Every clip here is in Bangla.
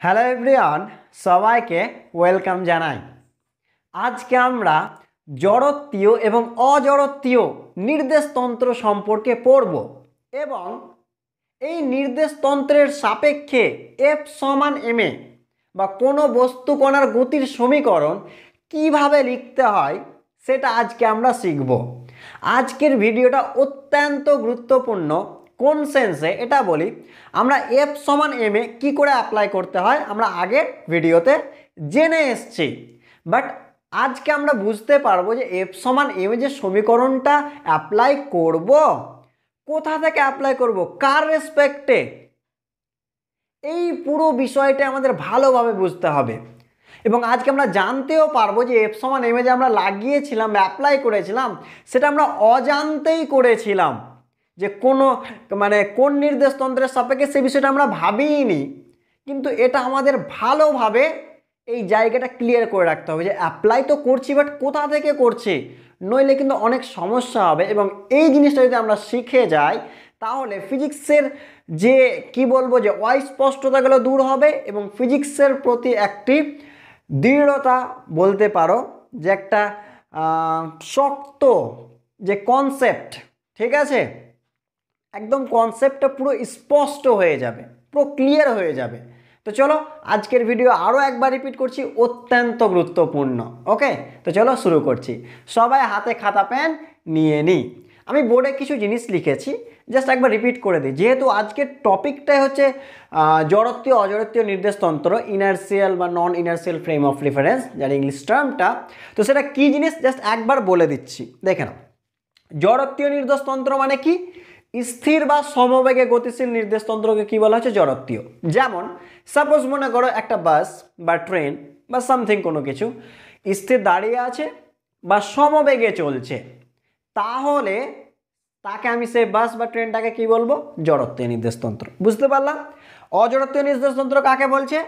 হ্যালো এভরিওয়ান সবাইকে ওয়েলকাম জানাই। আজকে আমরা জড়ত্বীয় এবং অজড়ত্বীয় নির্দেশতন্ত্র সম্পর্কে পড়ব এবং এই নির্দেশতন্ত্রের সাপেক্ষে এফ সমান এম এ বা কোনো বস্তু কণার গতির সমীকরণ কীভাবে লিখতে হয় সেটা আজকে আমরা শিখব। আজকের ভিডিওটা অত্যন্ত গুরুত্বপূর্ণ কোন সেন্সে? এটা বলি, আমরা এফ সমান এম এ কী করে অ্যাপ্লাই করতে হয়? আমরা আগের ভিডিওতে জেনে এসছি। বাট আজকে আমরা বুঝতে পারব যে এফ সমান এম যে সমীকরণটা অ্যাপ্লাই করব, কোথা থেকে অ্যাপ্লাই করব? কার রেসপেক্টে এই পুরো বিষয়টা আমাদের ভালোভাবে বুঝতে হবে। এবং আজকে আমরা জানতেও পারব যে এফ সমান এম এ যে আমরা লাগিয়েছিলাম অ্যাপ্লাই করেছিলাম, সেটা আমরা অজান্তেই করেছিলাম। যে কোনো মানে কোন নির্দেশতন্ত্রের সাপেক্ষে সে বিষয়টা আমরা ভাবিনি কিন্তু এটা আমাদের ভালোভাবে এই জায়গাটা ক্লিয়ার করে রাখতে হবে যে অ্যাপ্লাই তো করছি বাট কোথা থেকে করছি? নইলে কিন্তু অনেক সমস্যা হবে এবং এই জিনিসটা যদি আমরা শিখে যাই, তাহলে ফিজিক্সের যে, কি বলব যে অস্পষ্টতাগুলো দূর হবে এবং ফিজিক্সের প্রতি একটি দৃঢ়তা বলতে পারো, যে একটা শক্ত যে কনসেপ্ট ঠিক আছে? একদম কনসেপ্টটা পুরো স্পষ্ট হয়ে যাবে, পুরো ক্লিয়ার হয়ে যাবে। তো চলো, আজকের ভিডিও আরও একবার রিপিট করছি, অত্যন্ত গুরুত্বপূর্ণ ওকে তো চলো শুরু করছি। সবাই হাতে খাতা পেন নিয়ে নিই। আমি বোর্ডে কিছু জিনিস লিখেছি জাস্ট একবার রিপিট করে দিই। যেহেতু আজকের টপিকটাই হচ্ছে জড়ত্বীয়, অজড়ত্বীয় নির্দেশতন্ত্র ইনার্সিয়াল বা non inertial frame of reference যার ইংলিশ টার্মটা তো সেটা কী জিনিস? জাস্ট একবার বলে দিচ্ছি। দেখে নাও। জড়ত্বীয় নির্দেশতন্ত্র মানে কি? স্থির বা সমবেগে গতিশীল নির্দেশতন্ত্রকে কি বলা হচ্ছে জড়ত্বীয়। যেমন সাপোজ মনে করো একটা বাস বা ট্রেন বা সামথিং কোনো কিছু স্থির দাঁড়িয়ে আছে বা সমবেগে চলছে। তাহলে তাকে আমি সেই বাস বা ট্রেনটাকে কি বলব? জড়ত্বীয় নির্দেশতন্ত্র। বুঝতে পারলাম? অজড়ত্বীয় নির্দেশতন্ত্র কাকে বলছে?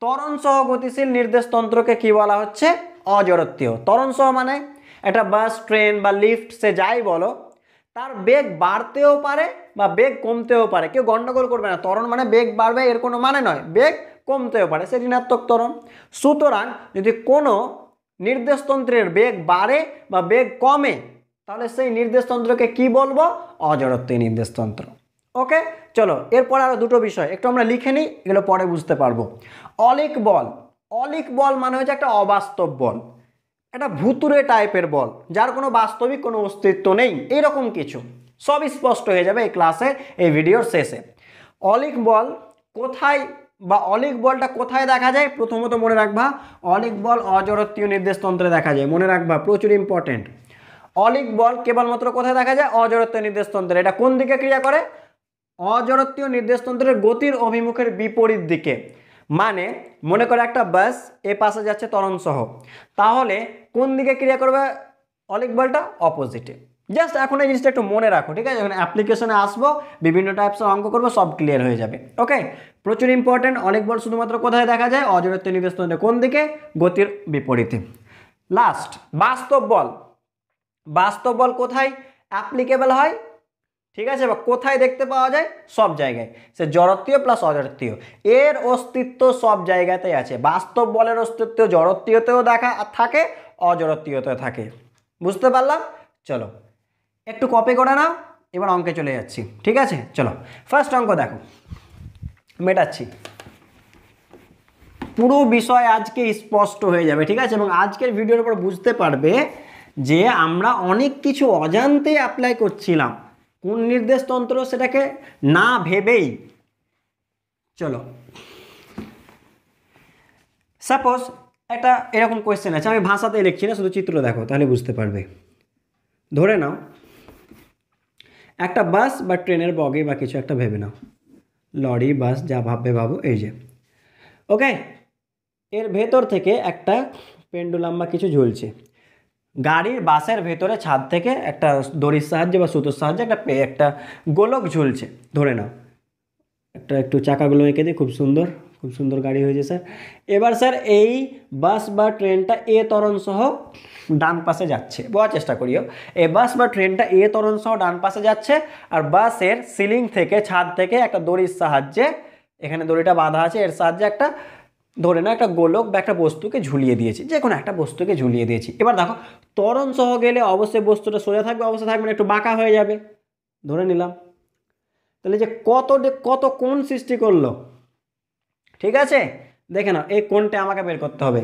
তরণ সহ গতিশীল নির্দেশতন্ত্রকে কি বলা হচ্ছে? অজড়ত্বীয়। তরণ সহ মানে একটা বাস ট্রেন বা লিফট সে যাই বলো তার বেগ বাড়তেও পারে বা বেগ কমতেও পারে। কেউ গণ্ডগোল করবে না। ত্বরণ মানে বেগ বাড়বে, এর কোনো মানে নয়। বেগ কমতেও পারে, সে ঋণাত্মক ত্বরণ। সুতরাং যদি কোনো নির্দেশতন্ত্রের বেগ বাড়ে বা বেগ কমে, তাহলে সেই নির্দেশতন্ত্রকে কি বলব? অজড়ত্বীয় নির্দেশতন্ত্র। ওকে চলো, এরপর আরও দুটো বিষয়। একটু আমরা লিখে নিই, এগুলো পরে বুঝতে পারব। অলিক বল। অলিক বল মানে হচ্ছে একটা অবাস্তব বল। একটা ভুতুরে টাইপের বল, যার কোনো বাস্তবিক কোনো অস্তিত্ব নেই, এরকম কিছু। সব স্পষ্ট হয়ে যাবে এই ক্লাসে, এই ভিডিওর শেষে। অলিক বল কোথায় বা অলিক বলটা কোথায় দেখা যায়? প্রথমত মনে রাখবা, অলিক বল অজরত্বীয় নির্দেশতন্ত্রে দেখা যায়। মনে রাখবা, প্রচুর ইম্পর্টেন্ট অলিক বল কেবলমাত্র কোথায় দেখা যায়? অজরত্বীয় নির্দেশতন্ত্রে এটা কোন দিকে ক্রিয়া করে? অজরত্বীয় নির্দেশতন্ত্রের গতির অভিমুখের বিপরীত দিকে। মানে মনে করে একটা বাস এ পাশে যাচ্ছে তরণ সহ তাহলে কোন দিকে ক্রিয়া করবে? অলিক বলটা অপোজিটে জাস্ট এখন এই জিনিসটা একটু মনে রাখো, ঠিক আছে? যখন অ্যাপ্লিকেশনে আসব, বিভিন্ন টাইপসের অঙ্ক করব, সব ক্লিয়ার হয়ে যাবে ওকে প্রচুর ইম্পর্টেন্ট অলিক বল শুধুমাত্র কোথায় দেখা যায়? অজরত্ব নিবেশ কোন দিকে? গতির বিপরীতে। লাস্ট বাস্তব বল। বাস্তব বল কোথায়? অ্যাপ্লিকেবল হয় ঠিক আছে? বা কোথায় দেখতে পাওয়া যায়? সব জায়গায়। সে জড়ত্বীয় প্লাস অজড়ত্বীয়। এর অস্তিত্ব সব জায়গাতেই আছে। বাস্তব বলের অস্তিত্ব জড়ত্বীয়তেও দেখা থাকে, অজড়ত্বীয়তেও থাকে। বুঝতে পারলাম? চলো। একটু কপি করে নাও, এবার অঙ্কে চলে যাচ্ছি। ঠিক আছে? চলো। ফার্স্ট অঙ্ক দেখো। মেটাচ্ছি। পুরো বিষয় আজকে স্পষ্ট হয়ে যাবে, ঠিক আছে? এবং আজকের ভিডিওর উপর বুঝতে পারবে যে আমরা অনেক কিছু অজান্তে অ্যাপ্লাই করছিলাম। কোন নির্দেশতন্ত্র সেটাকে না ভেবেই? চলো। সাপোজ একটা এরকম কোয়েশ্চেন আছে, আমি ভাষাতে লিখছি না, শুধু চিত্র দেখো, তাহলে বুঝতে পারবে। ধরে নাও, একটা বাস বা ট্রেনের বগে বা কিছু একটা ভেবে নাও। লরি, বাস, যা ভাববে ভাবো, এই যে। ওকে এর ভেতর থেকে একটা পেন্ডুলাম বা কিছু ঝুলছে। গাড়ির বাসের ভেতরে ছাদ থেকে একটা দড়ির সাহায্যে বা সুতোর সাহায্যে একটা একটা গোলক ঝুলছে। ধরে নাও। একটা একটু চাকাগুলো এঁকে দিই, খুব সুন্দর খুব সুন্দর গাড়ি হয়েছে, স্যার। এবার, স্যার, এই বাস বা ট্রেনটা এ তরণ সহ ডান পাশে যাচ্ছে। বোঝার চেষ্টা করিও। এই বাস বা ট্রেনটা এ তরণ সহ ডান পাশে যাচ্ছে আর বাসের সিলিং থেকে, ছাদ থেকে একটা দড়ির সাহায্যে, এখানে দড়িটা বাঁধা আছে, এর সাহায্যে একটা ধরে না একটা গোলক বা একটা বস্তুকে ঝুলিয়ে দিয়েছি যে কোনো একটা বস্তুকে ঝুলিয়ে দিয়েছি। এবার দেখো, ত্বরণ সহ গেলে অবশ্যই বস্তুটা সোজা থাকবে, অবশ্যই থাকবে না, একটু বাঁকা হয়ে যাবে। ধরে নিলাম। তাহলে যে কত কত কোণ সৃষ্টি করল? ঠিক আছে? দেখে নাও, এই কোণটা আমাকে বের করতে হবে।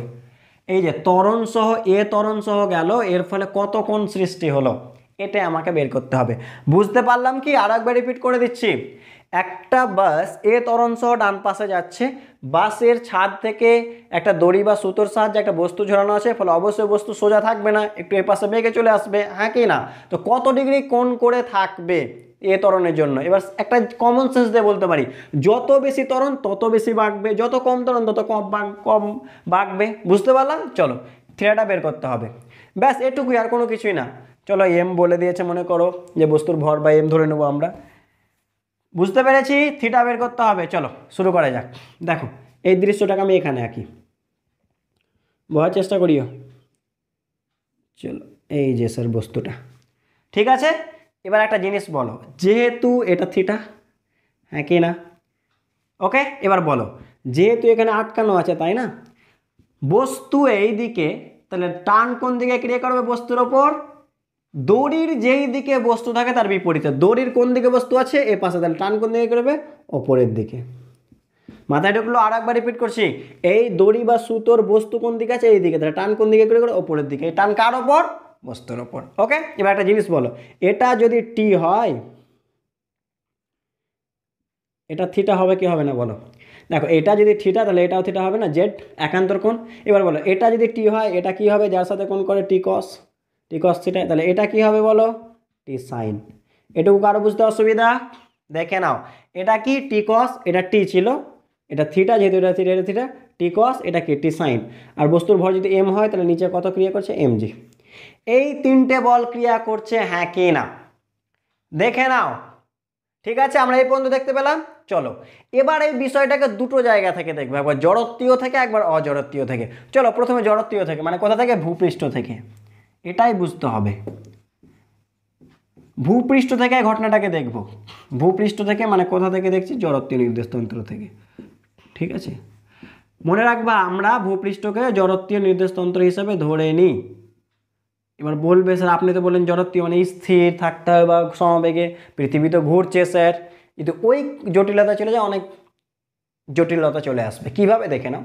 এই যে ত্বরণ সহ, এ ত্বরণ সহ গেল, এর ফলে কত কোণ সৃষ্টি হলো? এটা আমাকে বের করতে হবে। বুঝতে পারলাম কি? আর একবার রিপিট করে দিচ্ছি। একটা বাস এ ত্বরণ সহ ডান পাশে যাচ্ছে। বাসের ছাদ থেকে একটা দড়ি বা সুতোর সাহায্যে একটা বস্তু ঝোলানো আছে, ফলে অবশ্যই বস্তু সোজা থাকবে না, একটু এ পাশে বেঁকে চলে আসবে হ্যাঁ কি না? তো কত ডিগ্রি কোণ করে থাকবে এ তরণের জন্য? এবার একটা কমন সেন্স দিয়ে বলতে পারি, যত বেশি ত্বরণ, তত বেশি বাঁকবে যত কম তরণ তত কম বাগ- কম বাঁকবে বুঝতে পারলাম? চলো থিরাটা বের করতে হবে। ব্যাস, এটুকুই, আর কোনো কিছুই না। চলো এম বলে দিয়েছে, মনে করো, যে বস্তুর ভর বা এম ধরে নেব আমরা। বুঝতে পেরেছি? থিটা বের করতে হবে। চলো, শুরু করা যাক। দেখো, এই দৃশ্যটাকে আমি এখানে আঁকি। বোঝার চেষ্টা করিও। চলো, এই যে স্যার বস্তুটা। ঠিক আছে? এবার একটা জিনিস বলো। যেহেতু এটা থিটা হ্যাঁ কি না? ওকে, এবার বলো। যেহেতু এখানে আটকানো আছে, তাই না? বস্তু এই দিকে তাহলে টান কোন দিকে ক্রিয়া করবে বস্তুর ওপর? দড়ির যেই দিকে বস্তু থাকে তার বিপরীতে। দড়ির কোন দিকে বস্তু আছে? এ পাশে তাহলে টান কোন দিকে করবে? ওপরের দিকে। মাথায় ঢুকলো আর একবার রিপিট করছি। এই দড়ি বা সুতোর বস্তু কোন দিকে আছে? এই দিকে। তাহলে টান কোন দিকে করে করে ওপরের দিকে। এই টান কার ওপর? বস্তুর ওপর। ওকে এবার একটা জিনিস বলো। এটা যদি টি হয়, এটা থিটা হবে কি হবে না বলো? দেখো, এটা যদি থিটা তাহলে এটাও থিটা হবে না। জেড একান্তর কোণ। এবার বলো, এটা যদি টি হয়, এটা কি হবে? যার সাথে কোণ করে? টি কস টি কস তাহলে এটা কি হবে বলো? টি সাইন এটুকু কারও বুঝতে অসুবিধা? দেখে নাও, এটা কি টি কস এটা টি ছিল, এটা থিটা যেহেতু এটা থিটা এটা থিটা টি কস এটা কি টি সাইন আর বস্তুর ভর যদি এম হয়, তাহলে নিচে কত ক্রিয়া করছে? এম জি এই তিনটে বল ক্রিয়া করছে হ্যাঁ কি না? দেখে নাও, ঠিক আছে, আমরা এই পর্যন্ত দেখতে পেলাম, চলো। এবার এই বিষয়টাকে দুটো জায়গা থেকে দেখব, একবার জড়ত্বীয় থেকে, একবার অজড়ত্বীয় থেকে। চলো, প্রথমে জড়ত্বীয় থেকে মানে কোথা থেকে? ভূপৃষ্ঠ থেকে। এটাই বুঝতে হবে। ভূপৃষ্ঠ থেকে ঘটনাটাকে দেখব। ভূপৃষ্ঠ থেকে মানে কোথা থেকে দেখছি? জড়ত্বীয় নির্দেশতন্ত্র থেকে। ঠিক আছে? মনে রাখবা, আমরা ভূপৃষ্ঠকে জড়ত্বীয় নির্দেশতন্ত্র হিসাবে ধরে নিই এবার বলবে, স্যার, আপনি তো বললেন জড়ত্বীয় মানে স্থির, থাকতে হবে বা সমবেগে, পৃথিবী তো ঘুরছে, স্যার। কিন্তু ওই জটিলতা চলে যায় অনেক জটিলতা চলে আসবে। কীভাবে দেখে নাও?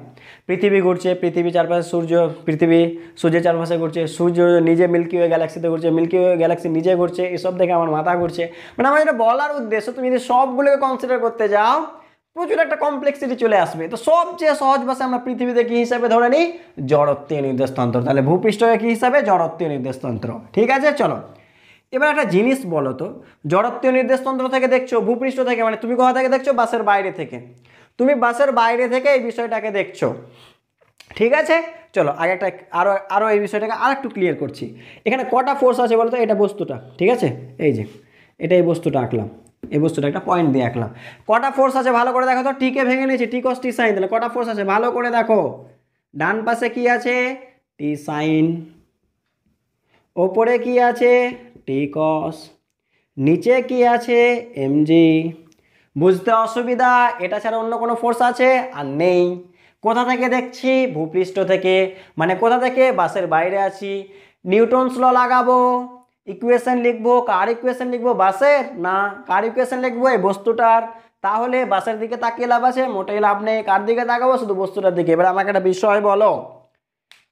পৃথিবী ঘুরছে, পৃথিবী চারপাশে সূর্য, পৃথিবী সূর্যের চারপাশে ঘুরছে, সূর্য নিজে মিল্কি ওয়ে গ্যালাক্সিতে ঘুরছে মিল্কি ওয়ে গ্যালাক্সি নিজে ঘুরছে, এসব দেখে আমার মাথা ঘুরছে। মানে আমার যেটা বলার উদ্দেশ্য, তুমি যদি সবগুলোকে কনসিডার করতে যাও, প্রচুর একটা কমপ্লেক্সিটি চলে আসবে। তো সবচেয়ে সহজ ভাষায় আমরা পৃথিবীতে কী হিসাবে ধরে নিই? জড়ত্বীয় নির্দেশতন্ত্র। তাহলে ভূপৃষ্ঠকে কী হিসাবে? জড়ত্বীয় নির্দেশতন্ত্র। ঠিক আছে? চলো। এবার একটা জিনিস বলো তো, জড়ত্বীয় নির্দেশতন্ত্র থেকে দেখছ, ভূপৃষ্ঠ থেকে মানে তুমি কোথা থেকে দেখছ? বাসের বাইরে থেকে। তুমি বাসের বাইরে থেকে এই বিষয়টাকে দেখছ। ঠিক আছে? চলো, আগে একটা আরও আরও এই বিষয়টাকে আর একটু ক্লিয়ার করছি। এখানে কটা ফোর্স আছে বলতো? এটা বস্তুটা। ঠিক আছে? এই যে, এটা এই বস্তুটা আঁকলাম। এই বস্তুটা একটা পয়েন্ট দিয়ে আঁকলাম। কটা ফোর্স আছে ভালো করে দেখো তো? টিকে ভেঙে নিয়েছি টি কস টি সাইন তাহলে কটা ফোর্স আছে? ভালো করে দেখো। ডান পাশে কি আছে? টি সাইন ওপরে কি আছে? টি কস নিচে কি আছে? এমজি বুঝতে অসুবিধা, এটা ছাড়া অন্য কোনো ফোর্স আছে? আর নেই। কোথা থেকে দেখছি? ভূপৃষ্ঠ থেকে। মানে কোথা থেকে? বাসের বাইরে আছি। নিউটনস ল লাগাবো। ইকুয়েশন লিখব। কার ইকুয়েশন লিখব? বাসের? না, কার ইকুয়েশন লিখব? এই বস্তুটার। তাহলে বাসের দিকে তাকিয়ে লাভ আছে? মোটেই লাভ নেই। কার দিকে তাকাবো? শুধু বস্তুটার দিকে। এবার আমাকে একটা বিষয় বলো।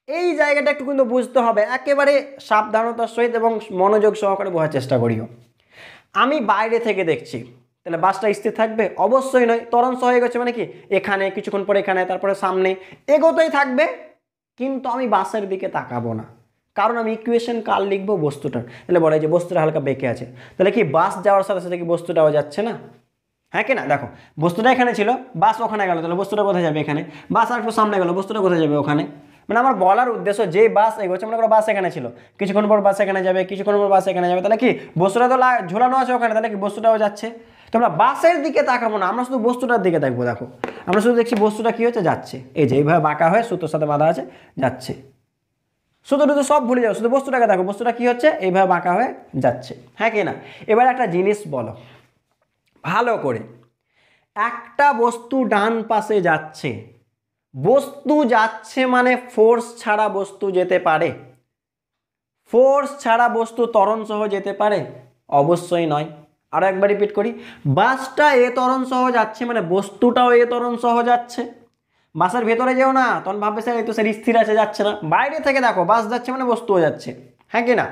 এই জায়গাটা একটু কিন্তু বুঝতে হবে। একেবারে সাবধানতার সহিত এবং মনোযোগ সহকারে বোঝার চেষ্টা করিও। আমি বাইরে থেকে দেখছি। তাহলে বাসটা স্থির থাকবে? অবশ্যই নয়। তরণ সহ গেছে মানে কি? এখানে, কিছুক্ষণ পরে এখানে, তারপরে সামনে। এগোতেই থাকবে, কিন্তু আমি বাসের দিকে তাকাবো না। কারণ আমি ইকুয়েশন কাল লিখব? বস্তুটার। তাহলে বলে যে বস্তুটা হালকা বেঁকে আছে। তাহলে কি বাস যাওয়ার সাথে সাথে কি বস্তুটাও যাচ্ছে না? হ্যাঁ কি না? দেখো, বস্তুটা এখানে ছিল, বাস ওখানে গেল, তাহলে বস্তুটা কোথায় যাবে এখানে? বাস আর একটু সামনে গেল, বস্তুটা কোথায় যাবে ওখানে? মানে আমার বলার উদ্দেশ্য যে বাস এগোচ্ছে, মনে করো বাস এখানে ছিল। কিছুক্ষণ পর বাস এখানে যাবে, কিছুক্ষণ পর বাস এখানে যাবে, তাহলে কি বস্তুটা তো ঝুলানো আছে ওখানে, তাহলে কি বস্তুটাও যাচ্ছে? তোমরা বাসের দিকে তাকাবো না, আমরা শুধু বস্তুটার দিকে দেখব, দেখো। আমরা শুধু দেখছি বস্তুটা কি হচ্ছে, যাচ্ছে। এই যে এইভাবে বাঁকা হয়ে সুতোর সাথে বাঁধা আছে, যাচ্ছে। শুধু শুধু সব ভুলে যাও, শুধু বস্তুটাকে দেখো, বস্তুটা কি হচ্ছে, এইভাবে বাঁকা হয়ে যাচ্ছে। হ্যাঁ কি না? এবার একটা জিনিস বলো। ভালো করে। একটা বস্তু ডান পাশে যাচ্ছে। বস্তু যাচ্ছে মানে ফোর্স ছাড়া বস্তু যেতে পারে। ফোর্স ছাড়া বস্তু ত্বরণ সহ যেতে পারে? অবশ্যই নয়। আরও একবার রিপিট করি। বাসটা এ ত্বরণ সহ যাচ্ছে মানে বস্তুটাও এ ত্বরণ সহ যাচ্ছে। বাসের ভেতরে যেও না, তখন ভাববে, স্যার, এই তো স্যার স্থির আছে, যাচ্ছে না। বাইরে থেকে দেখো, বাস যাচ্ছে মানে বস্তুও যাচ্ছে। হ্যাঁ কি না?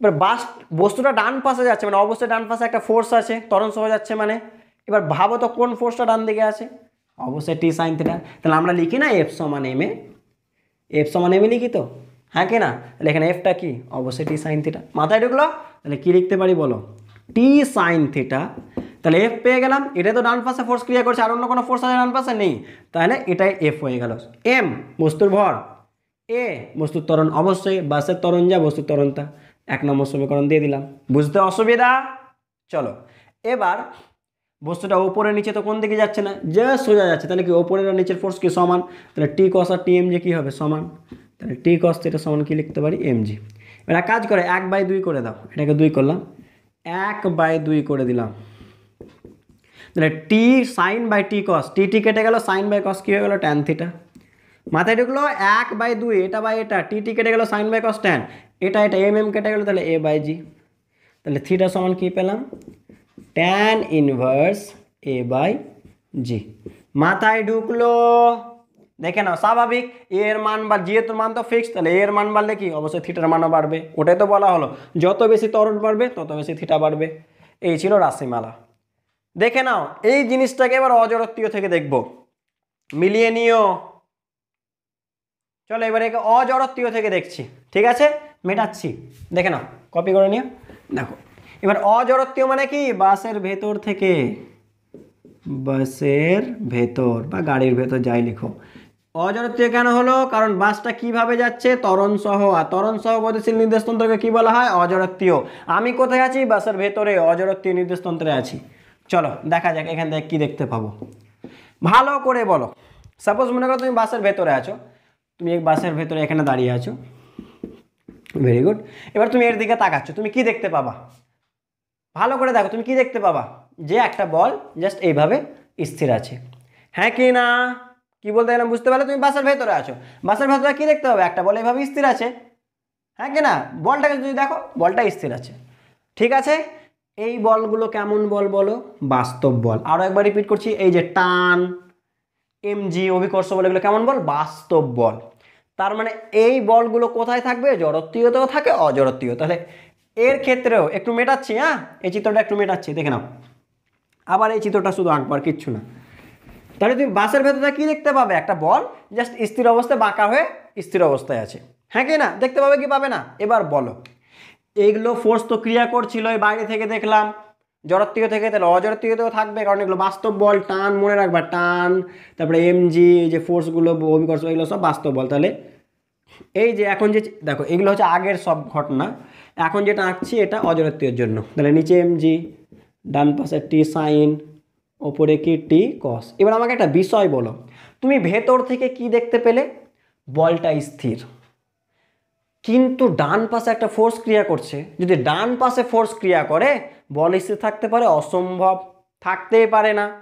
এবার বাস, বস্তুটা ডান পাশে যাচ্ছে মানে অবশ্যই ডান পাশে একটা ফোর্স আছে তরণ সহ যাচ্ছে মানে। এবার ভাবো তো কোন ফোর্সটা ডান দিকে আছে? অবশ্যই টি সাইন থিটা তাহলে আমরা লিখি না এফ সমান এম এ এফ সমান এম এ লিখি তো? হ্যাঁ কি না? তাহলে এখানে এফটা কি? অবশ্যই টি সাইন থিটা মাথায় ঢুকলো? তাহলে কী লিখতে পারি বলো? টি সাইন থিটা তাহলে এফ পেয়ে গেলাম এটা তো ডান পাশে ফোর্স ক্রিয়া করছে, আর অন্য কোনো ফোর্স আছে ডান পাশে? নেই। তাহলে এটাই এফ হয়ে গেল। এম বস্তুর ভর। এ বস্তুর তরণ অবশ্যই, বাসের তরণ যা, বস্তুর ত্বরণতা এক নম্বর সমীকরণ দিয়ে দিলাম। বুঝতে অসুবিধা? চলো। এবার, বস্তুটা ওপরে নিচে তো কোন দিকে যাচ্ছে না? যে সোজা যাচ্ছে। তাহলে কি ওপরের আর নিচের ফোর্স কি সমান? তাহলে টি কস আর টি এম জি কী হবে? সমান। তাহলে টি কস এটা সমান কি লিখতে পারি? এম জি এবার কাজ করে, এক বাই দুই করে দাও। এটাকে দুই করলাম। এক বাই দুই করে দিলাম। তাহলে টি সাইন বাই টি কস টি টি কেটে গেল সাইন বাই কস কী হয়ে গেলো? ট্যান থিটা মাথায় ঢুকলো এক বাই দুই, এটা বাই এটা টি টি কেটে গেল সাইন বাই কস ট্যান এটা এটা এম এম কেটে গেলো, তাহলে এ বাই জি তাহলে থিটা সমান কী পেলাম? Tan inverse A by G মাথায় ঢুকলো দেখে নাও, স্বাভাবিক, এর মান বা যেহেতু মান তো ফিক্স তাহলে এর মান বাড়লে কি? অবশ্যই থিটার মানও বাড়বে। ওটাই তো বলা হলো। যত বেশি তরল বাড়বে, তত বেশি থিটা বাড়বে। এই ছিল রাশিমালা। দেখে নাও, এই জিনিসটাকে এবার অজরত্বীয় থেকে দেখব। মিলিয়ে নিও। চলো এবার একে অজরত্বীয় থেকে দেখছি। ঠিক আছে? মেটাচ্ছি। দেখে নাও কপি করে নিও। দেখো, এবার অজরত্বীয় মানে কি? বাসের ভেতর থেকে, বাসের ভেতর বা গাড়ির ভেতর যাই লিখো। অজরত্বীয় কেন হলো? কারণ বাসটা কীভাবে যাচ্ছে? তরণ সহ আর তরণ সহ গতিশীল নির্দেশতন্ত্রকে কি বলা হয়? অজরত্বীয় আমি কোথায় আছি? বাসের ভেতরে অজরত্বীয় নির্দেশতন্ত্রে আছি। চলো, দেখা যাক এখান থেকে কী দেখতে পাবো। ভালো করে বলো। সাপোজ মনে করো তুমি বাসের ভেতরে আছো। তুমি এই বাসের ভেতরে এখানে দাঁড়িয়ে আছো। ভেরি গুড এবার তুমি এর দিকে তাকাচ্ছ। তুমি কি দেখতে পাবা? ভালো করে দেখো, তুমি কি দেখতে পাবা? যে একটা বল জাস্ট এইভাবে স্থির আছে। হ্যাঁ কি না? কি বলতে গেলাম বুঝতে পারলে? তুমি বাসের ভেতরে আছো। বাসের ভেতরে কি দেখতে হবে? একটা বল এইভাবে স্থির আছে। হ্যাঁ কি না? বলটাকে যদি দেখো, বলটা স্থির আছে। ঠিক আছে? এই বলগুলো কেমন বল বলো? বাস্তব বল। আরও একবার রিপিট করছি। এই যে টান এমজি অভিকর্ষ বল, এগুলো কেমন বল? বাস্তব বল। তার মানে এই বলগুলো কোথায় থাকবে? জড়ত্বীয়তেও থাকে, অজড়ত্বীয়। তাহলে এর ক্ষেত্রেও একটু মেটাচ্ছি হ্যাঁ? এই চিত্রটা একটু মেটাচ্ছি, দেখে নাও। আবার এই চিত্রটা শুধু আঁকবার, কিচ্ছু না। তাহলে তুমি বাসের ভেতরে কি দেখতে পাবে? একটা বল জাস্ট স্থির অবস্থায় বাঁকা হয়ে স্থির অবস্থায় আছে। হ্যাঁ কি না? দেখতে পাবে কি পাবে না? এবার বলো। এইগুলো ফোর্স তো ক্রিয়া করছিল বাইরে থেকে দেখলাম। জড়ত্বীয় থেকে তাহলে অজড়ত্বীয়তেও থাকবে, কারণ এগুলো বাস্তব বল, টান মনে রাখবা, টান। তারপরে এমজি যে ফোর্সগুলো অভিকর্ষ এগুলো সব বাস্তব বল। তাহলে এই যে এখন যে, দেখো, এগুলো হচ্ছে আগের সব ঘটনা। এখন যেটা আঁকছি, এটা অজরত্বীয়ের জন্য। তাহলে নিচে এমজি ডান পাশে টি সাইন ওপরে কি টি কস। এবার আমাকে একটা বিষয় বলো। তুমি ভেতর থেকে কি দেখতে পেলে? বলটা স্থির। কিন্তু ডান পাশে একটা ফোর্স ক্রিয়া করছে। যদি ডান পাশে ফোর্স ক্রিয়া করে, বল স্থির থাকতে পারে, অসম্ভব থাকতেই পারে না।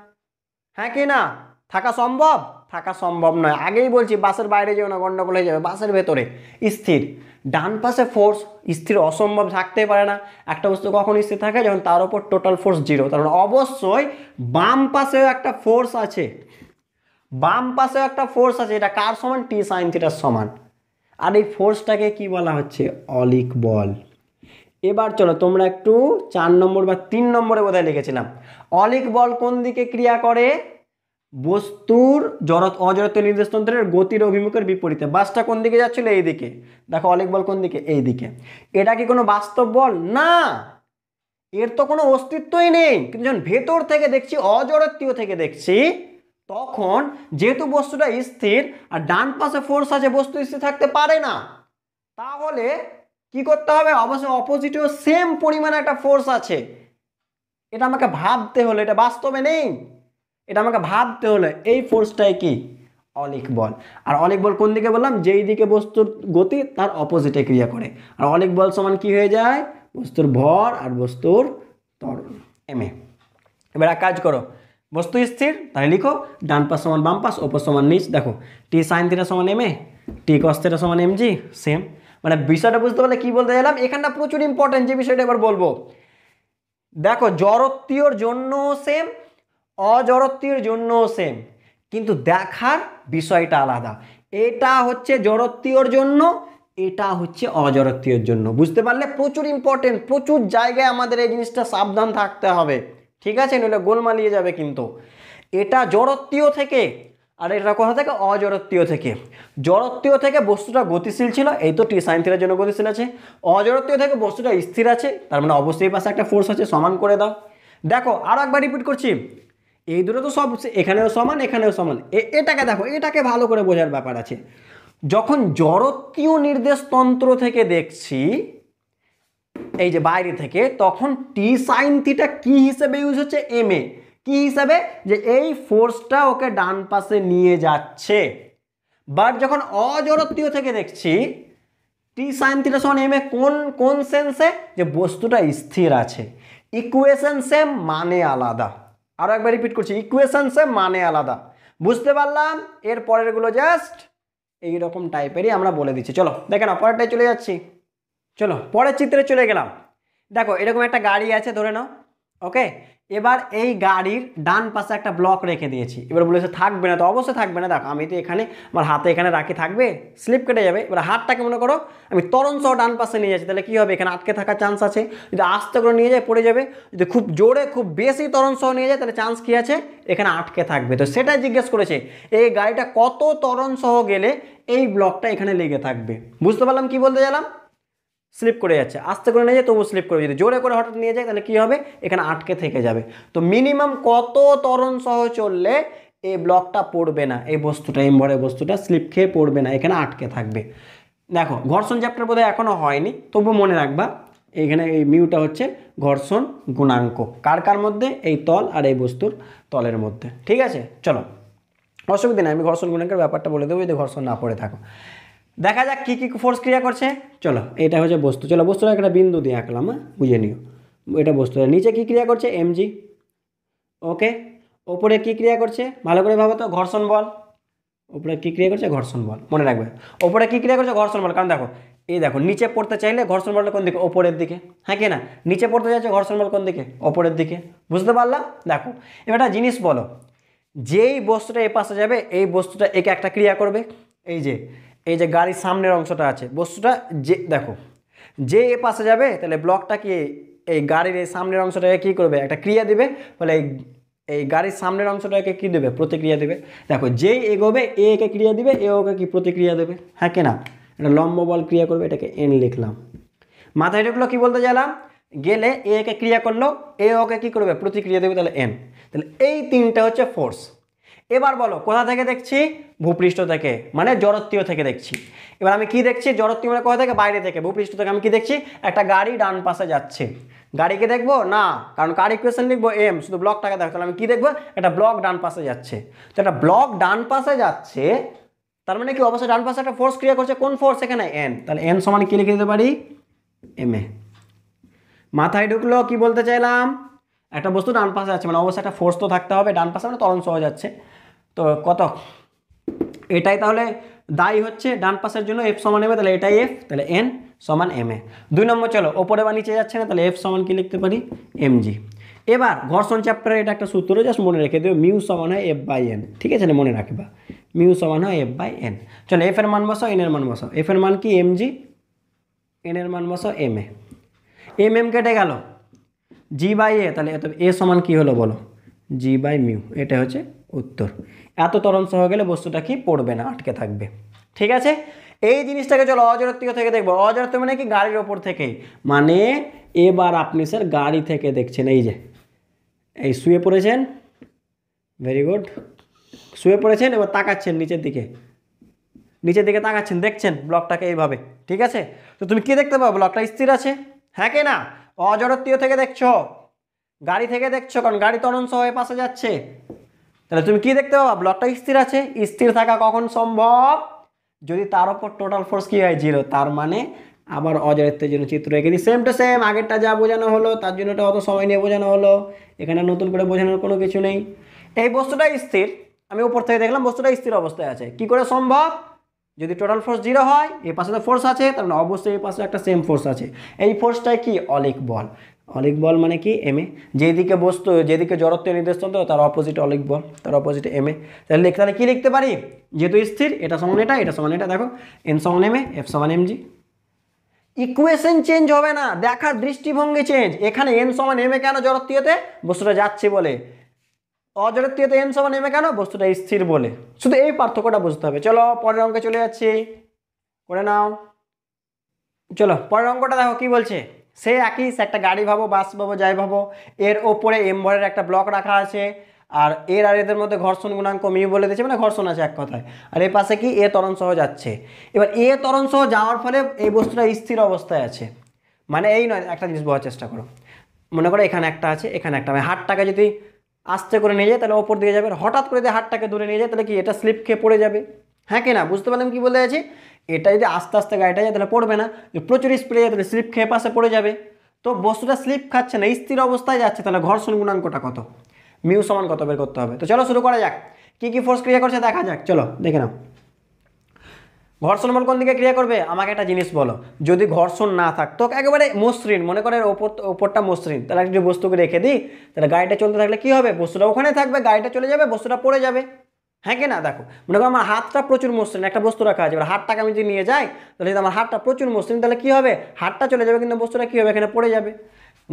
হ্যাঁ কি না? থাকা সম্ভব? থাকা সম্ভব নয়। আগেই বলছি, বাসের বাইরে যেও না, গন্ডগোল হয়ে যাবে, বাসের ভেতরে। স্থির। ডান পাশে ফোর্স স্থির অসম্ভব থাকতেই পারে না। একটা বস্তু কখন স্থির থাকে? যখন তার উপর টোটাল ফোর্স জিরো মানে অবশ্যই বাম পাশেও একটা ফোর্স আছে। বাম পাশেও একটা ফোর্স আছে। এটা কার সমান? টি সাইন থিটার সমান। আর এই ফোর্সটাকে কি বলা হচ্ছে? অলিক বল। এবার চলো, তোমরা একটু চার নম্বর বা তিন নম্বরে বোধহয় লিখেছিলাম। অলিক বল কোন দিকে ক্রিয়া করে? বস্তুর জড়ত, অজড়ত নির্দেশতন্ত্রের গতির অভিমুখের বিপরীতে। বাসটা কোন দিকে যাচ্ছিল? এই দিকে। দেখো অলিক বল কোন দিকে? এই দিকে। এটা কি কোনো বাস্তব বল? না! এর তো কোনো অস্তিত্বই নেই। কিন্তু যখন ভেতর থেকে দেখছি, অজড়ত্বীয় থেকে দেখছি, তখন যেহেতু বস্তুটা স্থির আর ডান পাশে ফোর্স আছে, বস্তু স্থির থাকতে পারে না, তাহলে কি করতে হবে? অবশ্যই অপোজিটেও সেম পরিমাণে একটা ফোর্স আছে। এটা আমাকে ভাবতে হলে, এটা বাস্তবে নেই। এটা আমাকে ভাবতে হলো এই ফোর্সটাই কি? অলিক বল। আর অলিক বল কোন দিকে বললাম? যেই দিকে বস্তুর গতি, তার অপোজিটে ক্রিয়া করে। আর অলিক বল সমান কি হয়ে যায়? বস্তুর ভর আর বস্তুর ত্বরণ। এম এ এবার এক কাজ করো। বস্তু স্থির, তাহলে লিখো, ডান পাশ সমান বাম পাশ, ওপর সমান নিচ। দেখো টি সাইন থিটা সমান M A T cos theta সমান এম জি সেম মানে বিষয়টা বুঝতে পারলে কি বলতে গেলাম এখানটা প্রচুর ইম্পর্টেন্ট যে বিষয়টা এবার বলব। দেখো, জড়ত্বীয়র জন্য সেম অজড়ত্বীয়র জন্য সেম কিন্তু দেখার বিষয়টা আলাদা। এটা হচ্ছে জড়ত্বীয়র জন্য, এটা হচ্ছে অজড়ত্বীয়র জন্য। বুঝতে পারলে? প্রচুর ইম্পর্টেন্ট প্রচুর জায়গায় আমাদের এই জিনিসটা সাবধান থাকতে হবে। ঠিক আছে? নইলে গোলমালিয়ে যাবে কিন্তু। এটা জড়ত্বীয় থেকে, আর এটা কোথা থেকে? অজড়ত্বীয় থেকে। জড়ত্বীয় থেকে বস্তুটা গতিশীল ছিল, এই তো টি সাইন থিটার জন্য গতিশীল আছে। অজড়ত্বীয় থেকে বস্তুটা স্থির আছে, তার মানে অবশ্যই পাশে একটা ফোর্স আছে, সমান করে দাও। দেখো আরও একবার রিপিট করছি। এই দুটো তো সব এখানেও সমান এখানেও সমান। এটাকে দেখো, এটাকে ভালো করে বোঝার ব্যাপার আছে। যখন জড়ত্বীয় নির্দেশতন্ত্র থেকে দেখছি, এই যে বাইরে থেকে, তখন টি সাইন থিটা কি হিসেবে ইউজ হচ্ছে? এম এ কি হিসাবে? যে এই ফোর্সটা ওকে ডান পাশে নিয়ে যাচ্ছে। বাট যখন অজড়ত্বীয় থেকে দেখছি টি সাইন থিটা সমান এম এ কোন কোন সেন্সে যে বস্তুটা স্থির আছে। ইকুয়েশন সেম মানে আলাদা। আরও একবার রিপিট করছি ইকুয়েশনসে মানে আলাদা। বুঝতে পারলাম? এর পরেরগুলো জাস্ট এই রকম টাইপেরই আমরা বলে দিচ্ছি। চলো, দেখে না পরেরটাই চলে যাচ্ছি। চলো, পরের চিত্রে চলে গেলাম। দেখো, এরকম একটা গাড়ি আছে, ধরে নাও ওকে এবার এই গাড়ির ডান পাশে একটা ব্লক রেখে দিয়েছি। এবার বলেছে, থাকবে না তো অবশ্যই থাকবে না। দেখো, আমি তো এখানে, আমার হাতে এখানে রাখি থাকবে স্লিপ কেটে যাবে। এবার হাতটাকে মনে করো, আমি তরণ সহ ডান পাশে নিয়ে যাচ্ছি। তাহলে কী হবে? এখানে আটকে থাকার চান্স আছে। যদি আস্তে করে নিয়ে যায়, পড়ে যাবে। যদি খুব জোরে, খুব বেশি তরণ সহ নিয়ে যায়, তাহলে চান্স কী আছে? এখানে আটকে থাকবে। তো সেটাই জিজ্ঞেস করেছে, এই গাড়িটা কত তরণ সহ গেলে এই ব্লকটা এখানে লেগে থাকবে? বুঝতে পারলাম কি বলতে গেলাম স্লিপ করে যাচ্ছে। আস্তে করে নিয়ে যায় তবু স্লিপ করে যদি জোরে করে হঠাৎ নিয়ে যায়, তাহলে কী হবে? এখানে আটকে থেকে যাবে। তো মিনিমাম কত ত্বরণ সহ চললে এই ব্লকটা পড়বে না? এই বস্তুটা এমভরের বস্তুটা স্লিপ খেয়ে পড়বে না, এখানে আটকে থাকবে। দেখো, ঘর্ষণ চ্যাপ্টার বোধহয় এখনও হয়নি তবু মনে রাখবা এখানে এই মিউটা হচ্ছে ঘর্ষণ গুণাঙ্ক। কার কার মধ্যে? এই তল আর এই বস্তুর তলের মধ্যে। ঠিক আছে? চলো, অসুবিধা নেই, আমি ঘর্ষণ গুণাঙ্কের ব্যাপারটা বলে দেবো, যদি ঘর্ষণ না পড়ে থাকো। দেখা যাক কী কী ফোর্স ক্রিয়া করছে। চলো, এটা হচ্ছে বস্তু। চলো বস্তুটা একটা বিন্দু দিয়ে আঁকলাম হ্যাঁ? বুঝে নিও। এটা বস্তু নিচে কী ক্রিয়া করছে? এমজি ওকে ওপরে কী ক্রিয়া করছে? ভালো করে ভাবো তো, ঘর্ষণ বল। ওপরে কী ক্রিয়া করছে? ঘর্ষণ বল। মনে রাখবে। ওপরে কী ক্রিয়া করছে? ঘর্ষণ বল। কারণ দেখো, এই দেখো, নিচে পড়তে চাইলে ঘর্ষণ বলটা কোন দিকে? ওপরের দিকে। হ্যাঁ কি না? নিচে পড়তে যাচ্ছে ঘর্ষণ বল কোন দিকে? ওপরের দিকে। বুঝতে পারলাম? দেখো, এবার একটা জিনিস বলো। যেই বস্তুটা এ পাশে যাবে, এই বস্তুটা একে একটা ক্রিয়া করবে। এই যে এই যে গাড়ির সামনের অংশটা আছে, বস্তুটা যে, দেখো, যে এ পাশে যাবে, তাহলে ব্লকটা কি এই গাড়ির এই সামনের অংশটাকে কী করবে? একটা ক্রিয়া দিবে, বলে এই গাড়ির সামনের অংশটাকে কী দেবে? প্রতিক্রিয়া দেবে। দেখো, যেই এগোবে, এ একে ক্রিয়া দিবে, এ ওকে কি প্রতিক্রিয়া দেবে? হ্যাঁ কি না? এটা লম্ব বল ক্রিয়া করবে, এটাকে এন লিখলাম। মাথায় ঢুকলো, কী বলতে চাইলাম? গেলে এ একে ক্রিয়া করল, এ ওকে কী করবে? প্রতিক্রিয়া দেবে, তাহলে এন। তাহলে এই তিনটা হচ্ছে ফোর্স এবার বলো, কোথা থেকে দেখছি? ভূপৃষ্ঠ থেকে মানে জড়ত্বীয় থেকে দেখছি। এবার আমি কি দেখছি? জড়ত্বীয় মানে কোথা থেকে? বাইরে থেকে। ভূপৃষ্ঠ থেকে আমি কি দেখছি? একটা গাড়ি ডান পাশে যাচ্ছে। গাড়িকে দেখব? না, কারণ কার ইকুয়েশন লিখব? এম শুধু ব্লকটাকে দেখো। তাহলে আমি কি দেখব? একটা ব্লক ডান পাশে যাচ্ছে। তো একটা ব্লক ডান পাশে যাচ্ছে, তার মানে কি? অবশ্যই ডান পাশে একটা ফোর্স ক্রিয়া করছে। কোন ফোর্স এখানে এন তাহলে এন সমান কি লিখে দিতে পারি? এম এ মাথায় ঢুকলো, কি বলতে চাইলাম? একটা বস্তু ডান পাশে আছে মানে অবশ্যই একটা ফোর্স তো থাকতে হবে। ডান পাশে মানে তরণ সহজ যাচ্ছে। তো কত? এটাই তাহলে দায়ী হচ্ছে ডান পাশের জন্য এফ সমান এম তাহলে এটাই এফ তাহলে এন সমান এম এ দুই নম্বর চলো, ওপরে বা নিচে যাচ্ছে না, তাহলে এফ সমান কি লিখতে পারি? এম জি এবার ঘর্ষণ চ্যাপ্টারে এটা একটা সূত্র জাস্ট মনে রেখে দেবে মিউ সমান হয় এফ বাই এন ঠিক আছে মনে রাখবা। মিউ সমান হয় এফ বাই এন চলো এফ এর মান বসাও এন এর মান বসাও। এফ এর মান কি? এম জি এন এর মান বসাও এম এ এম এম কেটে গেল। জি বাই এ তাহলে এ সমান কি হলো বলো? জি বাই মিউ এটা হচ্ছে উত্তর। এত তরণ সহ গেলে বস্তুটা কি পড়বে না, আটকে থাকবে। ঠিক আছে? এই জিনিসটাকে চলো অজরত্বিক থেকে দেখব। অজরত্ব মানে কি? গাড়ির ওপর থেকেই। মানে এবার আপনি স্যার গাড়ি থেকে দেখছেন, এই যে। এই শুয়ে পড়েছেন? ভেরি গুড শুয়ে পড়েছেন, এবার তাকাচ্ছেন নিচের দিকে। নিচের দিকে তাকাচ্ছেন, দেখছেন ব্লকটাকে এইভাবে। ঠিক আছে? তো তুমি কি দেখতে পাবো ব্লকটা স্থির আছে? হ্যাঁ কি না? অজরত্বীয় থেকে দেখছ। গাড়ি থেকে দেখছ, কারণ গাড়ি তরণ সহ এ পাশে যাচ্ছে। তাহলে তুমি কি দেখতে পাবা? ব্লকটা স্থির আছে। স্থির থাকা কখন সম্ভব? যদি তার উপর টোটাল ফোর্স কি হয়? জিরো তার মানে আবার অজরিত্বের জন্য চিত্র এঁকে দিই সেম টু সেম আগেরটা যা বোঝানো হলো, তার জন্য এটা অত সময় নিয়ে বোঝানো হলো। এখানে নতুন করে বোঝানোর কোনো কিছু নেই। এই বস্তুটা স্থির। আমি উপর থেকে দেখলাম বস্তুটা স্থির অবস্থায় আছে। কি করে সম্ভব? যদি টোটাল ফোর্স জিরো হয় এই পাশে তো ফোর্স আছে তার মানে অবশ্যই এই পাশে একটা সেম ফোর্স আছে। এই ফোর্সটাই কি? অলিক বল। অলিক বল মানে কি? এম এ যেদিকে বস্তু, যেদিকে জড়ত্ব নির্দেশ তন্ত্র তার অপোজিট অলিক বল, তার অপোজিট এম এ তাহলে লিখতে তাহলে কি লিখতে পারি? যেহেতু স্থির, এটা সমান এটা এটা সমান এটা, দেখো। এন সমান এম এ এফ সমান এম জি ইকুয়েশন চেঞ্জ হবে না, দেখার দৃষ্টিভঙ্গি চেঞ্জ এখানে এন সমান এম এ কেন জড়ত্বীয়তে? বস্তুটা যাচ্ছে বলে। অজড়ত্বীয়তে এন সমান এম এ কেন? বস্তুটা স্থির বলে। শুধু এই পার্থক্যটা বুঝতে হবে। চলো, পরের অঙ্কে চলে যাচ্ছি। করে নাও। চলো, পরের অঙ্কটা দেখো কি বলছে? সে একই একটা গাড়ি ভাবো বাস ভাবো, যাই ভাবো, এর ওপরে এম ভরের একটা ব্লক রাখা আছে, আর এর আর এদের মধ্যে ঘর্ষণ গুণাঙ্ক মিউ বলে দিয়েছে মানে ঘর্ষণ আছে এক কথায়। আর এর পাশে কি? এ ত্বরণ সহ যাচ্ছে। এবার এ ত্বরণ সহ যাওয়ার ফলে এই বস্তুটা স্থির অবস্থায় আছে। মানে এই নয়, একটা জিনিস বোঝার চেষ্টা করো। মনে করো এখানে একটা আছে, এখানে একটা। মানে হাতটাকে যদি আস্তে করে নিয়ে যায়, তাহলে ওপর দিকে যাবে। হঠাৎ করে যদি হাতটাকে দূরে নিয়ে যায়, তাহলে কি? এটা স্লিপ খেয়ে পড়ে যাবে। হ্যাঁ কি না? বুঝতে পারলাম কি বলতে চাইছি? এটা যদি আস্তে আস্তে গাড়িটা যায় তাহলে পড়বে না যদি প্রচুর স্পিডে যায় তাহলে স্লিপ খেয়ে পাশে পড়ে যাবে। তো বস্তুটা স্লিপ খাচ্ছে না, স্থির অবস্থায় যাচ্ছে, তাহলে ঘর্ষণ গুণাঙ্কটা কত? মিউ সমান কত বের করতে হবে? তো চলো শুরু করা যাক। কি কি ফোর্স ক্রিয়া করছে দেখা যাক, চলো দেখে নাও। ঘর্ষণ বল কোন দিকে ক্রিয়া করবে? আমাকে একটা জিনিস বলো, যদি ঘর্ষণ না থাকতো, একেবারে মসৃণ, মনে করে ওপর, ওপরটা মসৃণ, তাহলে একটা বস্তুকে রেখে দিই, তাহলে গাড়িটা চলতে থাকলে কি হবে? বস্তুটা ওখানে থাকবে, গাড়িটা চলে যাবে, বস্তুটা পড়ে যাবে। হ্যাঁ কি না? দেখো, মনে করো আমার হাতটা প্রচুর মসৃণ, একটা বস্তু রাখা আছে, এবার হাতটাকে আমি যদি নিয়ে যাই, তাহলে যদি আমার হাতটা প্রচুর মসৃণ, তাহলে কী হবে? হাতটা চলে যাবে, কিন্তু বস্তুটা কী হবে? এখানে পড়ে যাবে।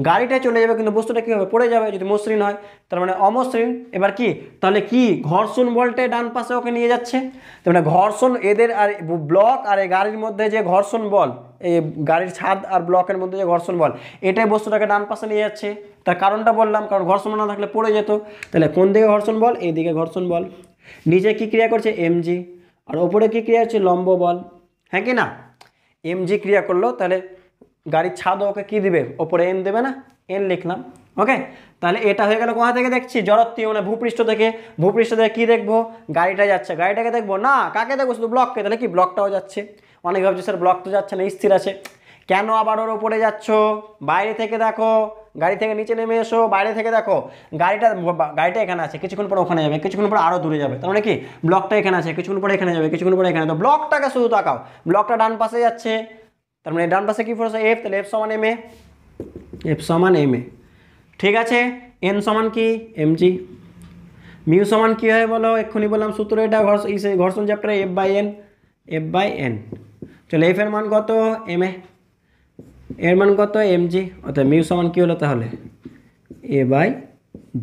গাড়িটা চলে যাবে, কিন্তু বস্তুটা কী হবে? পড়ে যাবে, যদি মসৃণ হয়, তার মানে অমসৃণ। এবার কি? তাহলে কি? ঘর্ষণ বলটাই ডান পাশে ওকে নিয়ে যাচ্ছে। তার মানে ঘর্ষণ এদের আর ব্লক আর এই গাড়ির মধ্যে যে ঘর্ষণ বল, এই গাড়ির ছাদ আর ব্লকের মধ্যে যে ঘর্ষণ বল, এটাই বস্তুটাকে ডান পাশে নিয়ে যাচ্ছে। তার কারণটা বললাম, কারণ ঘর্ষণ না থাকলে পড়ে যেত। তাহলে কোন দিকে ঘর্ষণ বল? এই দিকে ঘর্ষণ বল। নিচে কি ক্রিয়া করছে? এমজি আর ওপরে কি ক্রিয়া হচ্ছে? লম্ব বল। হ্যাঁ কি না? এমজি ক্রিয়া করল, তাহলে গাড়ির ছাদ ওকে কী দিবে? ওপরে এন দেবে না? এন লিখলাম। ওকে? তাহলে এটা হয়ে গেল কোথা থেকে দেখছি? জড়ত্বীয় মানে ভূপৃষ্ঠ থেকে। ভূপৃষ্ঠ থেকে কী দেখব? গাড়িটা যাচ্ছে। গাড়িটাকে দেখব? না, কাকে দেখব? শুধু ব্লককে তাহলে কি? ব্লকটাও যাচ্ছে। অনেক ভাবছে, স্যার ব্লক তো যাচ্ছে না, স্থির আছে। কেন আবার ওর ওপরে যাচ্ছ? বাইরে থেকে দেখো। গাড়ি থেকে নিচে নেমে এসো। বাইরে থেকে দেখো। গাড়িটা গাড়িটা এখানে আছে। কিছুক্ষণ পর ওখানে যাবে। কিছুক্ষণ পর আরও দূরে যাবে। তার মানে কি? ব্লকটা এখানে আছে। কিছুক্ষণ পরে এখানে যাবে। কিছুক্ষণ পরে এখানে। তো ব্লকটাকে শুধু তাকাও। ব্লকটা ডান পাশে যাচ্ছে। তার মানে ডান পাশে কি ফোর্স এফ তাহলে এফ সমান এম এ এফ সমান এম এ ঠিক আছে? এন সমান কি? এম জি মিউ সমান কী হয় বলো? এক্ষুনি বললাম সূত্র এটা। এই ঘর্ষণ চ্যাপ্টারে F by N F by N চলো এফ এর মান কত? এম এ এর মান কত? এম জি অর্থাৎ মিউ সমান কী হলো তাহলে? এ বাই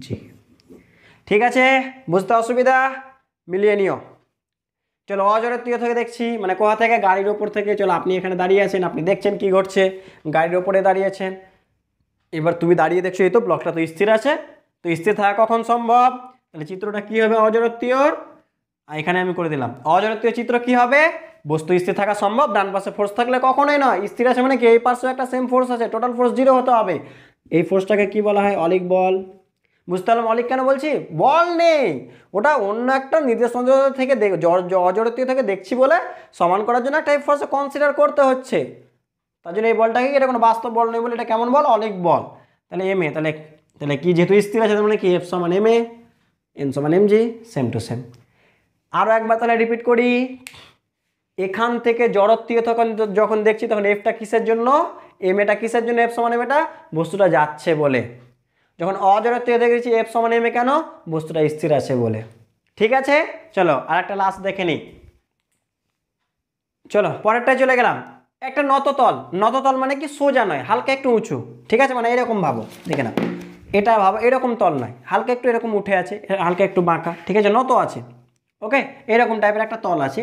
জি ঠিক আছে, বুঝতে অসুবিধা? মিলিয়ে নিও। চলো অজরের তুই থেকে দেখছি। মানে কোথা থেকে? গাড়ির ওপর থেকে। চলো, আপনি এখানে দাঁড়িয়ে আছেন, আপনি দেখছেন কি ঘটছে। গাড়ির ওপরে দাঁড়িয়েছেন। এবার তুমি দাঁড়িয়ে দেখছ, এই তো ব্লকটা তো স্থির আছে। তো স্থির থাকা কখন সম্ভব? তাহলে চিত্রটা কি হবে অজরত্বীয়র এখানে আমি করে দিলাম। অজরত্বীয় চিত্র কি হবে? বস্তু স্থির থাকা সম্ভব, ডান পাশে ফোর্স থাকলে কখনোই নয়। স্থির আছে মানে কি? এই পাশে একটা সেম ফোর্স আছে টোটাল ফোর্স জিরো হতে হবে। এই ফোর্সটাকে কি বলা হয়? অলিক বল। বুঝতে পারলাম অলিক কেন বলছি? বল নেই। ওটা অন্য একটা নির্দেশ থেকে দেখ অজরতীয় থেকে দেখছি বলে সমান করার জন্য একটা এই ফোর্সে কনসিডার করতে হচ্ছে। তার জন্য এই বলটাকে এটা কোনো বাস্তব বল নেই বলে এটা কেমন বল? অলিক বল। তাহলে এম এ তাহলে তাহলে কি যেহেতু স্থির আছে, তার মানে কি? এফ সমান এম এ এন সমান M G same to same আরও একবার তাহলে রিপিট করি। এখান থেকে জড়ত্বীয় তখন যখন দেখছি তখন এফটা কিসের জন্য? এম এটা কিসের জন্য? এফ সমান এম এটা বস্তুটা যাচ্ছে বলে। যখন অজড়ত্বীয় দেখেছি এফ সমান এম এ কেন? বস্তুটা স্থির আছে বলে। ঠিক আছে? চলো আর একটা লাস্ট দেখে নিই চলো, পরেরটায় চলে গেলাম। একটা নততল নততল মানে কি? সোজা নয়, হালকা একটু উঁচু। ঠিক আছে? মানে এরকম ভাবো। দেখে না এটা ভাবো, এরকম তল নয়। হালকা একটু এরকম উঠে আছে, হালকা একটু বাঁকা। ঠিক আছে? নত আছে। ওকে এরকম টাইপের একটা তল আছে।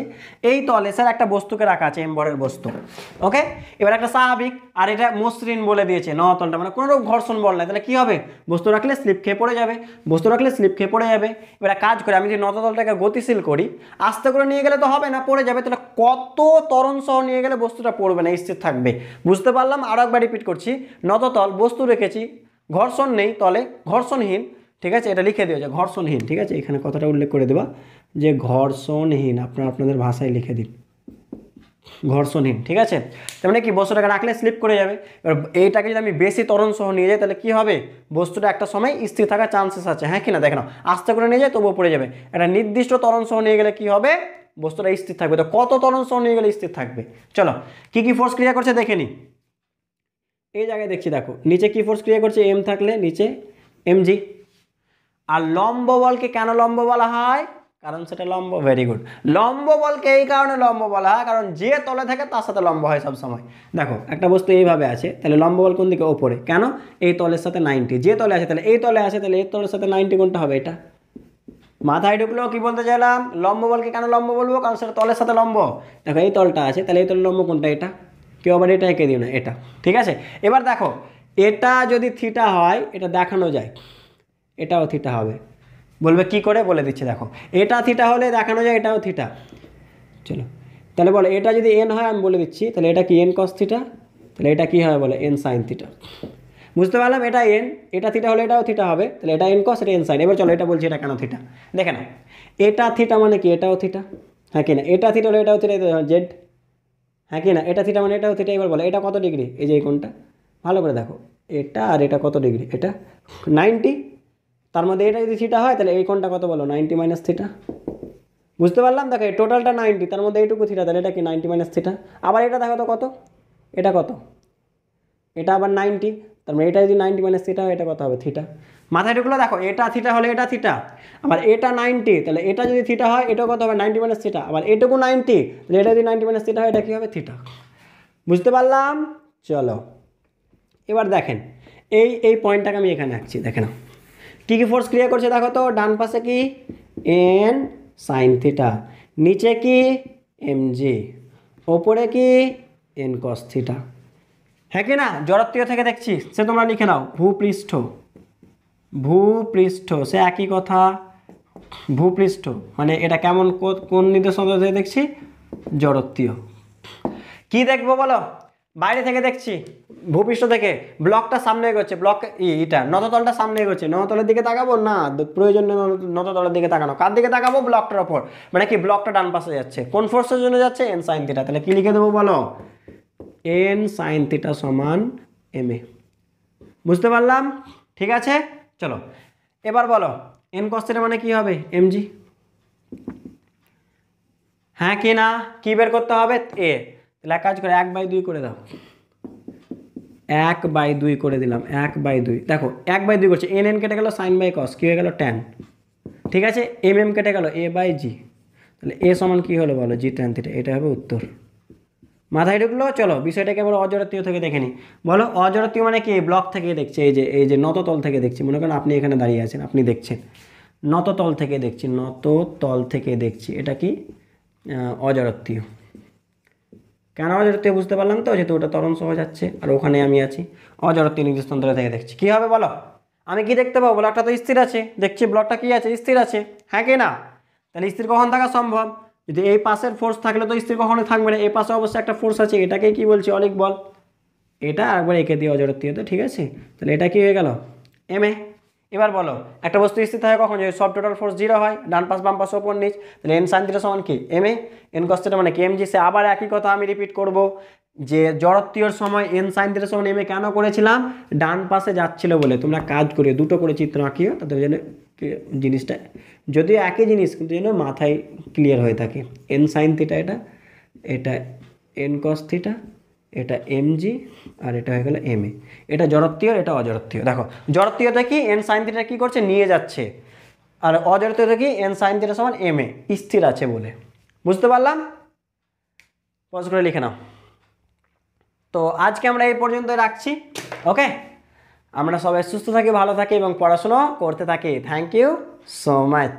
এই তলে স্যার একটা বস্তুকে রাখা আছে, এম্বরের বস্তু। ওকে এবার একটা স্বাভাবিক, আর এটা মসৃণ বলে দিয়েছে, ন তলটা মানে কোনো রকম ঘর্ষণ বল নাই। তাহলে কী হবে? বস্তু রাখলে স্লিপ খেয়ে পড়ে যাবে। বস্তু রাখলে স্লিপ খেয়ে পড়ে যাবে। এবার কাজ করে, আমি যদি নততলটাকে গতিশীল করি, আস্তে করে নিয়ে গেলে তো হবে না, পড়ে যাবে। তাহলে কত তরণ সহ নিয়ে গেলে বস্তুটা পড়বে না, স্থির থাকবে। বুঝতে পারলাম? আরও একবার রিপিট করছি। নততল বস্তু রেখেছি। ঘর্ষণ নেই তলে, ঘর্ষণহীন, ঠিক আছে? এটা লিখে দেওয়া যায় ঘর্ষণহীন, ঠিক আছে? এখানে কথাটা উল্লেখ করে দেবা। যে ঘর্ষণহীন, আপনারা আপনাদের ভাষায় লিখে দিন। ঘর্ষণহীন, ঠিক আছে? তার মানে কি, বস্তুটাকে রাখলে স্লিপ করে যাবে। এবার এইটাকে যদি আমি বেশি তরণ সহ নিয়ে যাই, তাহলে কি হবে? বস্তুটা একটা সময় স্থির থাকার চান্সেস আছে। হ্যাঁ কি না দেখো আস্তে করে নিয়ে যায় তবুও পড়ে যাবে। একটা নির্দিষ্ট তরণ সহ নিয়ে গেলে কি হবে? বস্তুটা স্থির থাকবে। তো কত তরণ সহ নিয়ে গেলে স্থির থাকবে? চলো, কি কি ফোর্স ক্রিয়া করছে দেখে নি। এই জায়গায় দেখছি, দেখো। নিচে কি ফোর্স ক্রিয়া করছে? এম থাকলে নিচে এমজি আর লম্ব বলকে কেন লম্ব বলা হয়? কারণ সেটা লম্ব ভেরি গুড লম্ব বলকে এই কারণে লম্ব বলা হয়, কারণ যে তলে থাকে তার সাথে লম্ব হয় সব সময় দেখো, একটা বস্তু এইভাবে আছে, তাহলে লম্ব বল কোন দিকে? ওপরে। কেন? এই তলের সাথে নাইনটি যে তলে আছে, তাহলে এই তলে আছে, তাহলে এই তলের সাথে নাইনটি কোনটা হবে এটা। মাথায় ঢুকলো কি বলতে চাইলাম? লম্ব বলকে কেন লম্ব বলব? কারণ সেটা তলের সাথে লম্ব। দেখো, এই তলটা আছে, তাহলে এই তলের লম্ব কোনটা? এটা। কেউ আবার এটা এঁকে দিও না, এটা। ঠিক আছে? এবার দেখো, এটা যদি থিটা হয়, এটা দেখানো যায়। এটাও থিটা হবে। বলবে কি করে? বলে দিচ্ছি, দেখো। এটা থিটা হলে দেখানো যায়, এটাও থিটা চলো। তাহলে বলো, এটা যদি এন হয়, আমি বলে দিচ্ছি, তাহলে এটা কি এন কস থিটা তাহলে এটা কি হবে বলে এন সাইন থিটা বুঝতে পারলাম? এটা এন এটা থিটা হলে এটাও থিটা হবে। তাহলে এটা এন কস এটা এন সাইন এবার চলো, এটা বলছি, এটা কেন থিটা দেখে না এটা থিটা মানে কি? এটাও থিটা হ্যাঁ কি না? এটা থিটা হলে এটাও থিটা জেড হ্যাঁ কি না? এটা থিটা মানে এটাও থিটা এবার বলো, এটা কত ডিগ্রি এই যে এই কোনটা ভালো করে দেখো। এটা আর এটা কত ডিগ্রি এটা নাইনটি তার মধ্যে এটা যদি থিটা হয়, তাহলে এই কোনটা কত বলো? নাইনটি মাইনাস থিটা বুঝতে পারলাম? দেখো, এই টোটালটা নাইনটি তার মধ্যে এইটুকু থিটা তাহলে এটা কি? নাইনটি মাইনাস থিটা আবার এটা দেখো তো কত? এটা কত? এটা আবার নাইনটি তার মানে এটা যদি নাইনটি মাইনাস থিটা হয়, এটা কত হবে? থিটা মাথায় ঢুকলো, দেখো, এটা থিটা হলে এটা থিটা আবার এটা নাইনটি তাহলে এটা যদি থিটা হয়, এটাও কত হবে? নাইনটি মাইনাস থিটা আবার এটুকু নাইনটি তাহলে এটা যদি নাইনটি মাইনাস থিটা হয়, এটা কী হবে? থিটা বুঝতে পারলাম? চলো। এবার দেখেন, এই এই পয়েন্টটাকে আমি এখানে আঁকছি, দেখে নাও। কী কী ফোর্স ক্রিয়া করছে দেখো তো? ডান পাশে কি? এন সাইন থিটা নিচে কি? এম জি ওপরে কি? এন কস থিটা হ্যাঁ কি না? জড়ত্বীয় থেকে দেখছি। সে তোমরা লিখে নাও। ভূপৃষ্ঠ। ভূপৃষ্ঠ। সে একই কথা। ভূপৃষ্ঠ। মানে এটা কেমন কোন নির্দেশ দেখছি? জড়ত্বীয়। কি দেখব বলো? বাইরে থেকে দেখছি, ভূপৃষ্ঠ থেকে। ব্লকটা সামনে এগোচ্ছে, ব্লক এটা নততলটা সামনে এগোচ্ছে। নততলের দিকে তাকাবো? না প্রয়োজন নততলের দিকে তাকানো। কার দিকে তাকাবো? ব্লকটার ওপর। মানে কি, ব্লকটা ডান পাশে যাচ্ছে। কোন ফোর্সের জন্য যাচ্ছে? এন সাইন থিটা তাহলে কি লিখে দেবো বলো? এন সাইন থিটা সমান এম এ বুঝতে পারলাম? ঠিক আছে? চলো। এবার বলো এন কস থিটা মানে কি হবে? এমজি হ্যাঁ কি না? কি বের করতে হবে? এ তাহলে এক কাজ করে, এক বাই দুই করে দাও। এক বাই দুই করে দিলাম, এক বাই দুই। দেখো, এক বাই দুই করছে, এন এন কেটে গেল সাইন বাই কস কী হয়ে গেল? ট্যান ঠিক আছে? এম এম কেটে গেল, এ বাই জি। তাহলে এ সমান কী হলো বলো? জি ট্যান থিটা এটা হবে উত্তর। মাথায় ঢুকলো? চলো, বিষয়টাকে এবার অজরাতীয় থেকে দেখে নিই বলো অজরাতীয় মানে কি? ব্লক থেকে দেখছে, এই যে এই যে নততল থেকে দেখছি। মনে করেন আপনি এখানে দাঁড়িয়ে আছেন, আপনি দেখছেন। নততল থেকে দেখছি, নততল থেকে দেখছি। এটা কি? অজরাতীয় কেন অজরাতীয় বুঝতে পারলাম তো? যেহেতু ওটা তরণ সহ যাচ্ছে, আর ওখানে আমি আছি। অজরাতীয় নির্দেশতন্ত্র থেকে দেখছি। কী হবে বলো? আমি কি দেখতে পাবো? ব্লকটা তো স্থির আছে। দেখছি ব্লকটা কি আছে? স্থির আছে। হ্যাঁ কি না? তাহলে স্থির কখন থাকা সম্ভব? যদি এই পাশের ফোর্স থাকলে তো স্থির কখনো থাকবে না। এই পাশে অবশ্যই একটা ফোর্স আছে। এটাকে কি বলছি? অনেক বল। এটা একবার এঁকে দিয়ে অজরাতীয় তো ঠিক আছে? তাহলে এটা কি হয়ে গেল? এম এ এবার বলো, একটা বস্তু স্থির থাকে কখন? যদি সব টোটাল ফোর্স জিরো হয়, ডান পাশ, বাম পাশ, ওপর, নিচ, তাহলে এন সাইন থিটা সমান কি এম এ? এন কস্টেটা মানে কি এম জি সে আবার একই কথা আমি রিপিট করব, যে জড়ত্বীয়র সময় এন সাইন থিটা সমান এম এ কেন করেছিলাম? ডান পাশে যাচ্ছিল বলে। তোমরা কাজ করিও, দুটো করে চিত্র আঁকিও তাদের জন্য জিনিসটা, যদিও একই জিনিস, কিন্তু যেন মাথায় ক্লিয়ার হয়ে থাকে। এন সাইন থিটা এটা এটা এন কস থিটা এটা এম জি আর এটা হয়ে গেল এম এ এটা জড়ত্বীয়, এটা অজড়ত্বীয়। দেখো জড়ত্বীয়টা কি? এন সাইন থিটা কী করছে? নিয়ে যাচ্ছে। আর অজড়ত্বীয়টা কি? এন সাইন থিটা সমান এম এ স্থির আছে বলে। বুঝতে পারলাম? পজ করে লিখে নাও। তো আজকে আমরা এই পর্যন্ত রাখছি। ওকে আমরা সবাই সুস্থ থাকি, ভালো থাকি এবং পড়াশুনো করতে থাকি। Thank you so much